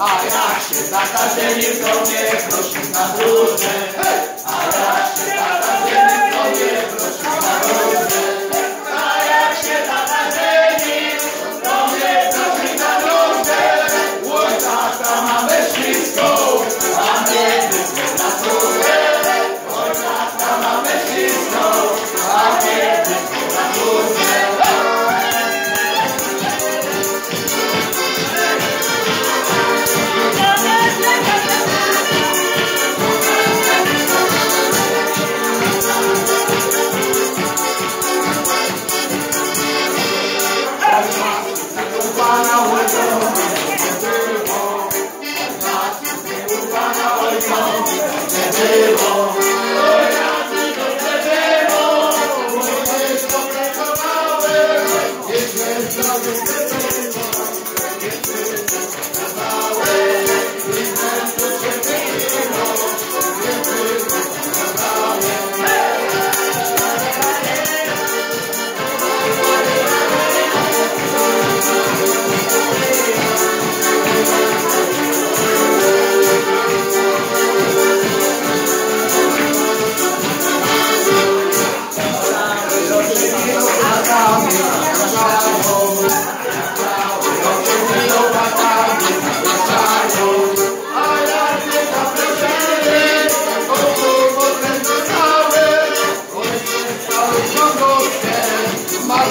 A ja się zakażeniem to nie proszę na wróżbę, a ja się zakażeniem to nie Pra você